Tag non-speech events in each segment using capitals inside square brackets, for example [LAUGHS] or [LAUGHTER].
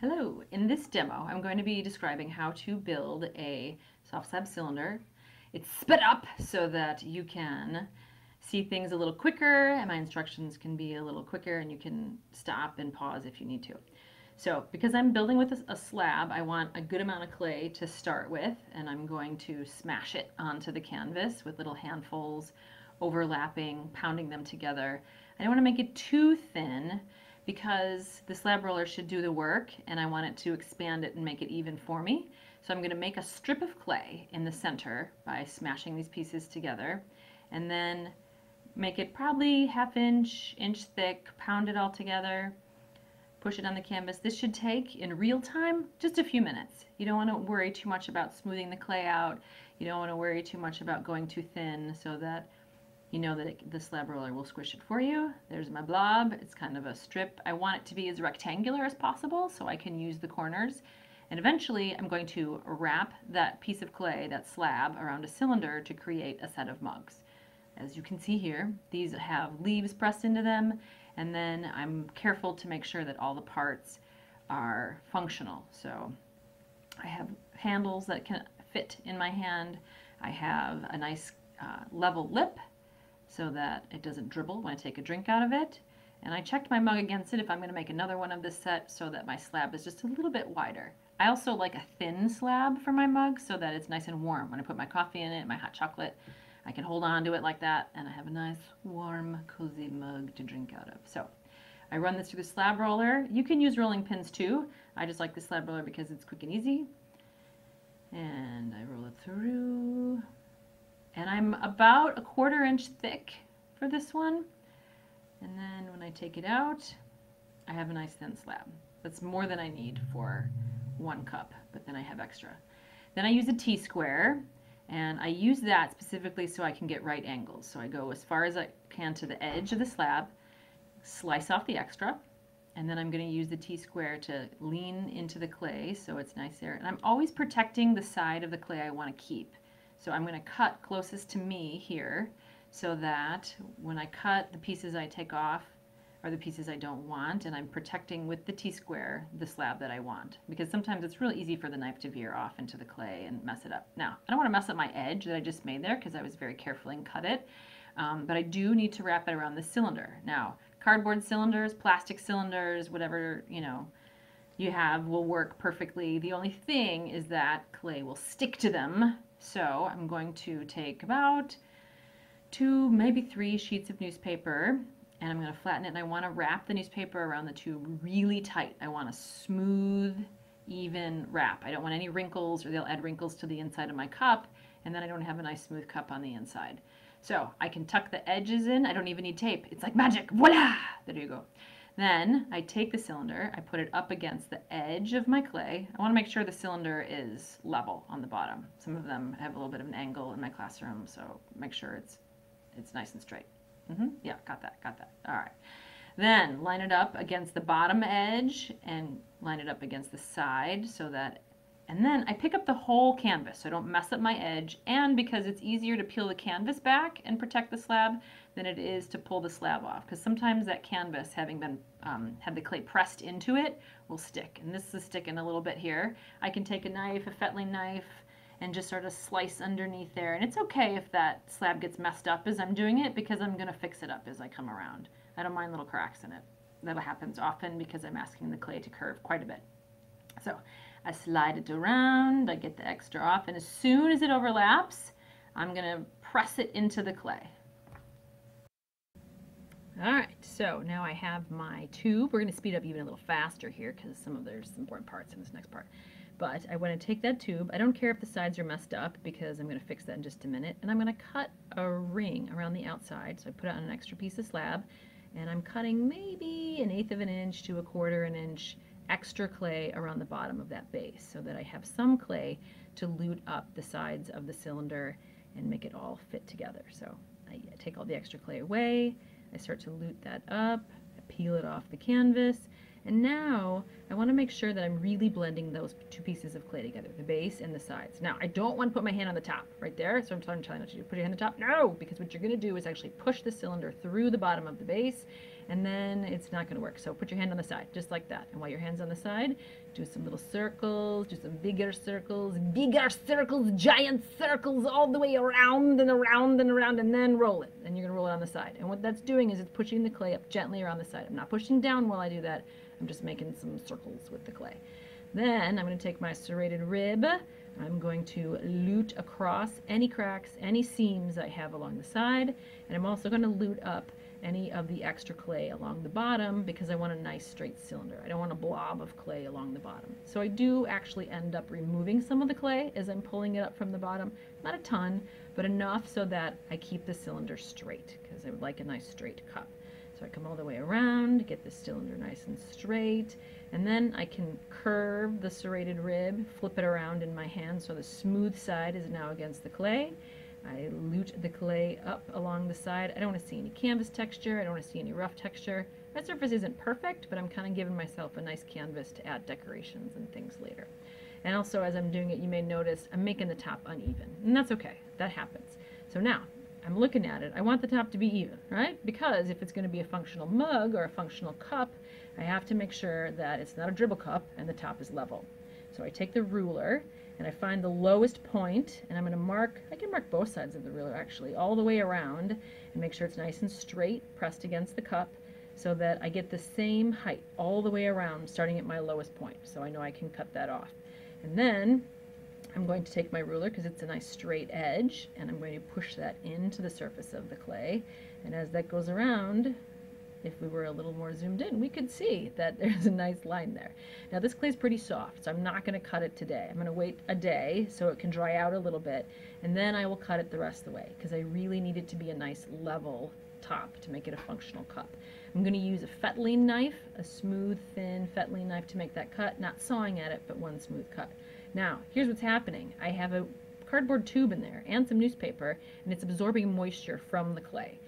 Hello, in this demo I'm going to be describing how to build a soft slab cylinder. It's sped up so that you can see things a little quicker and my instructions can be a little quicker and you can stop and pause if you need to. So because I'm building with a, a slab I want a good amount of clay to start with and I'm going to smash it onto the canvas with little handfuls overlapping, pounding them together. I don't want to make it too thin because the slab roller should do the work and I want it to expand it and make it even for me. So I'm going to make a strip of clay in the center by smashing these pieces together and then make it probably half inch, inch thick, pound it all together, push it on the canvas. This should take in real time just a few minutes. You don't want to worry too much about smoothing the clay out. You don't want to worry too much about going too thin so that you know that it, the slab roller will squish it for you. There's my blob. It's kind of a strip. I want it to be as rectangular as possible so I can use the corners. And eventually I'm going to wrap that piece of clay, that slab, around a cylinder to create a set of mugs. As you can see here, these have leaves pressed into them and then I'm careful to make sure that all the parts are functional. So I have handles that can fit in my hand. I have a nice uh, level lip so that it doesn't dribble when I take a drink out of it. And I checked my mug against it if I'm going to make another one of this set so that my slab is just a little bit wider. I also like a thin slab for my mug so that it's nice and warm. When I put my coffee in it, my hot chocolate, I can hold on to it like that and I have a nice warm cozy mug to drink out of. So I run this through the slab roller. You can use rolling pins too. I just like the slab roller because it's quick and easy. And I roll it through and I'm about a quarter inch thick for this one. And then when I take it out, I have a nice thin slab. That's more than I need for one cup, but then I have extra. Then I use a T-square, and I use that specifically so I can get right angles. So I go as far as I can to the edge of the slab, slice off the extra, and then I'm going to use the T-square to lean into the clay so it's nice there. And I'm always protecting the side of the clay I want to keep. So I'm going to cut closest to me here so that when I cut the pieces I take off are the pieces I don't want and I'm protecting with the T-square the slab that I want because sometimes it's really easy for the knife to veer off into the clay and mess it up. Now I don't want to mess up my edge that I just made there because I was very careful and cut it um, but I do need to wrap it around the cylinder. Now cardboard cylinders, plastic cylinders, whatever you know you have will work perfectly. The only thing is that clay will stick to them so I'm going to take about two, maybe three sheets of newspaper and I'm going to flatten it and I want to wrap the newspaper around the tube really tight. I want a smooth, even wrap. I don't want any wrinkles or they'll add wrinkles to the inside of my cup and then I don't have a nice smooth cup on the inside. So I can tuck the edges in. I don't even need tape. It's like magic. Voila! There you go. Then I take the cylinder, I put it up against the edge of my clay. I want to make sure the cylinder is level on the bottom. Some of them have a little bit of an angle in my classroom, so make sure it's it's nice and straight. Mm -hmm. Yeah, got that, got that. All right. Then line it up against the bottom edge and line it up against the side so that and then I pick up the whole canvas so I don't mess up my edge and because it's easier to peel the canvas back and protect the slab than it is to pull the slab off because sometimes that canvas having been um, had the clay pressed into it will stick and this is sticking a little bit here. I can take a knife, a fettling knife and just sort of slice underneath there and it's okay if that slab gets messed up as I'm doing it because I'm gonna fix it up as I come around. I don't mind little cracks in it. That happens often because I'm asking the clay to curve quite a bit. So I slide it around, I get the extra off, and as soon as it overlaps, I'm to press it into the clay. All right, so now I have my tube. We're to speed up even a little faster here because some of there's important parts in this next part. But I want to take that tube. I don't care if the sides are messed up because I'm to fix that in just a minute. And I'm to cut a ring around the outside. So I put it on an extra piece of slab and I'm cutting maybe an eighth of an inch to a quarter an inch extra clay around the bottom of that base so that I have some clay to lute up the sides of the cylinder and make it all fit together. So I take all the extra clay away, I start to lute that up, I peel it off the canvas, and now I want to make sure that I'm really blending those two pieces of clay together, the base and the sides. Now I don't want to put my hand on the top right there, so I'm trying you not to. Put your hand on the top, no, because what you're going to do is actually push the cylinder through the bottom of the base and then it's not going to work. So put your hand on the side, just like that. And while your hand's on the side, do some little circles, do some bigger circles, bigger circles, giant circles all the way around and around and around, and then roll it. And you're going to roll it on the side. And what that's doing is it's pushing the clay up gently around the side. I'm not pushing down while I do that. I'm just making some circles with the clay. Then I'm going to take my serrated rib. I'm going to lute across any cracks, any seams I have along the side, and I'm also going to lute up any of the extra clay along the bottom because I want a nice straight cylinder. I don't want a blob of clay along the bottom. So I do actually end up removing some of the clay as I'm pulling it up from the bottom. Not a ton, but enough so that I keep the cylinder straight because I would like a nice straight cup. So I come all the way around, get the cylinder nice and straight, and then I can curve the serrated rib, flip it around in my hand so the smooth side is now against the clay. I lute the clay up along the side. I don't want to see any canvas texture. I don't want to see any rough texture. My surface isn't perfect, but I'm kind of giving myself a nice canvas to add decorations and things later. And also, as I'm doing it, you may notice I'm making the top uneven. And that's okay. That happens. So now, I'm looking at it, I want the top to be even, right? Because if it's going to be a functional mug or a functional cup, I have to make sure that it's not a dribble cup and the top is level. So I take the ruler and I find the lowest point and I'm going to mark, I can mark both sides of the ruler actually, all the way around and make sure it's nice and straight, pressed against the cup so that I get the same height all the way around starting at my lowest point. So I know I can cut that off. And then I'm going to take my ruler because it's a nice straight edge and I'm going to push that into the surface of the clay and as that goes around if we were a little more zoomed in we could see that [LAUGHS] there's a nice line there. Now this clay is pretty soft so I'm not going to cut it today. I'm going to wait a day so it can dry out a little bit and then I will cut it the rest of the way because I really need it to be a nice level top to make it a functional cup. I'm going to use a fettling knife, a smooth thin fettling knife to make that cut, not sawing at it but one smooth cut. Now, here's what's happening. I have a cardboard tube in there and some newspaper, and it's absorbing moisture from the clay.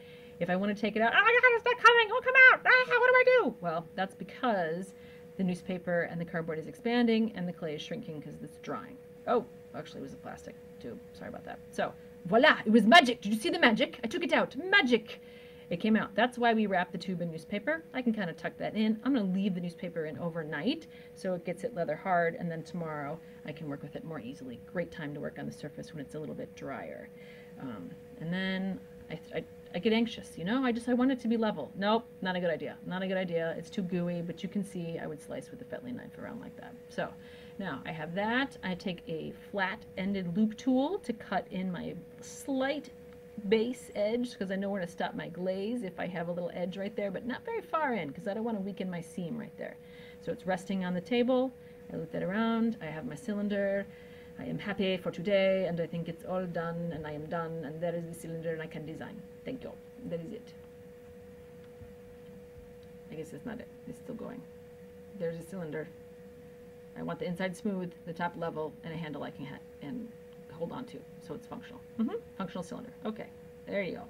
If I want to take it out, oh my god, it's not coming, it won't come out, ah, what do I do? Well, that's because the newspaper and the cardboard is expanding and the clay is shrinking because it's drying. Oh, actually it was a plastic tube, sorry about that. So, voila, it was magic. Did you see the magic? I took it out, magic it came out. That's why we wrap the tube in newspaper. I can kind of tuck that in. I'm going to leave the newspaper in overnight so it gets it leather hard and then tomorrow I can work with it more easily. Great time to work on the surface when it's a little bit drier. Um, and then I, I, I, get anxious, you know, I just, I want it to be level. Nope, not a good idea. Not a good idea. It's too gooey, but you can see I would slice with a fettling knife around like that. So now I have that. I take a flat ended loop tool to cut in my slight base edge because I know where to stop my glaze if I have a little edge right there, but not very far in because I don't want to weaken my seam right there. So it's resting on the table. I loop that around. I have my cylinder. I am happy for today and I think it's all done and I am done and there is the cylinder and I can design. Thank you. That is it. I guess it's not it. It's still going. There's a cylinder. I want the inside smooth, the top level, and a handle I can and hold on to so it's functional. Mm -hmm. Functional cylinder. Okay, there you go.